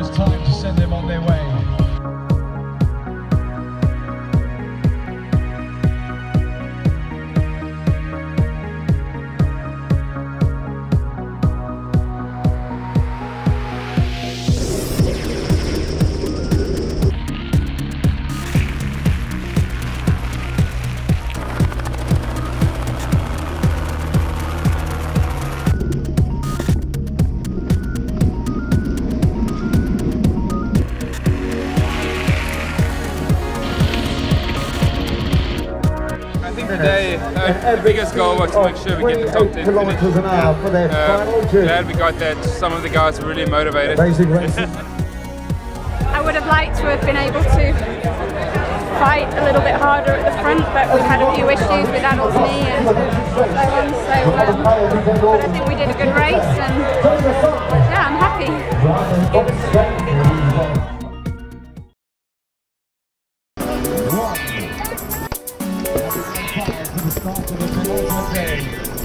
it's time to send them on their way. Today uh, the biggest goal was to make sure we get the top 10 kilometers finish. an hour for their Uh, final glad we got that. Some of the guys were really motivated. Amazing. I would have liked to have been able to fight a little bit harder at the front, but we had a few issues with Adel's knee and so on. So, um, but I think we did a good race, and yeah, I'm happy. Fire to the start of the.